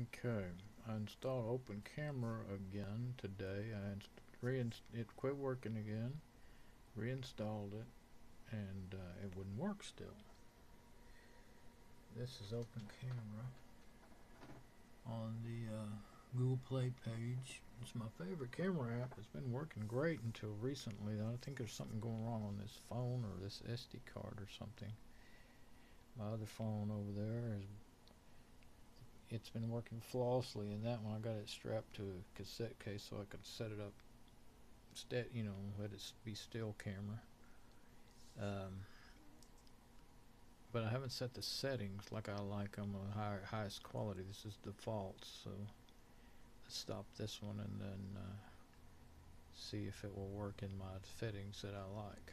Okay, I installed Open Camera again today. I inst reinst it quit working again. Reinstalled it, and uh, it wouldn't work still. This is Open Camera on the uh, Google Play page. It's my favorite camera app. It's been working great until recently. I think there's something going wrong on this phone or this SD card or something. My other phone over there is it's been working flawlessly and that one. I got it strapped to a cassette case so I could set it up steady you know let it be still camera. Um, but I haven't set the settings like I like them on high, highest quality. This is default so let's stop this one and then uh, see if it will work in my settings that I like